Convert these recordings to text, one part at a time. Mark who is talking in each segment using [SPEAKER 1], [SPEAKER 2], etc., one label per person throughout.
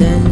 [SPEAKER 1] then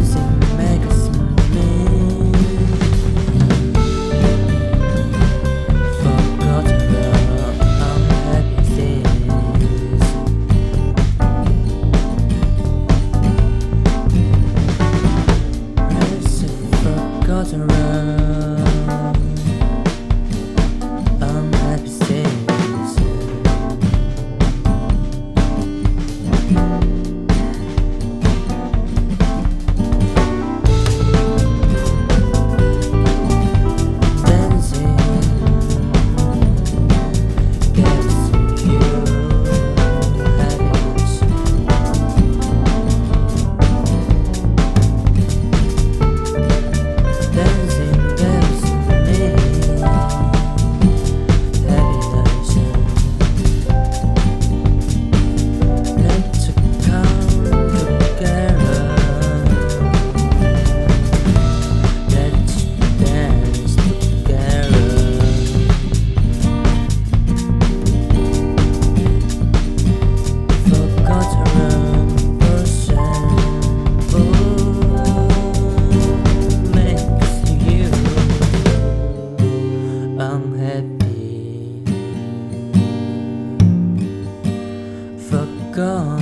[SPEAKER 1] gone.